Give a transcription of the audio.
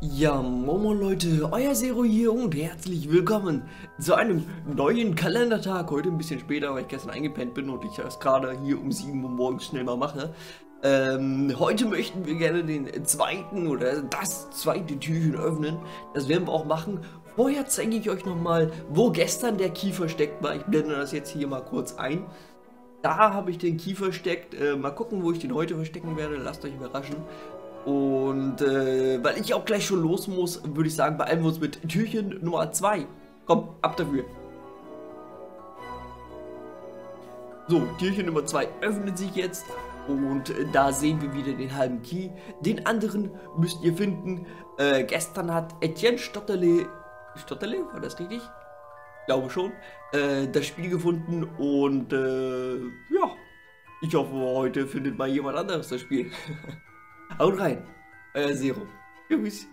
Ja, Momo Leute, euer Zero hier und herzlich willkommen zu einem neuen Kalendertag. Heute ein bisschen später, weil ich gestern eingepennt bin und ich das gerade hier um 7 Uhr morgens schnell mal mache. Ähm, heute möchten wir gerne den zweiten oder das zweite Türchen öffnen. Das werden wir auch machen. Vorher zeige ich euch nochmal, wo gestern der Key versteckt war. Ich blende das jetzt hier mal kurz ein. Da habe ich den Key versteckt. Äh, mal gucken, wo ich den heute verstecken werde. Lasst euch überraschen. Und äh, weil ich auch gleich schon los muss, würde ich sagen, beeilen wir uns mit Türchen Nummer 2. Komm, ab dafür. So, Türchen Nummer 2 öffnet sich jetzt und äh, da sehen wir wieder den halben Key. Den anderen müsst ihr finden. Äh, gestern hat Etienne Stotterle, Stotterle, war das richtig? Glaube schon, äh, das Spiel gefunden und äh, ja, ich hoffe, heute findet mal jemand anderes das Spiel. Haut rein, euer Zero. Tschüss.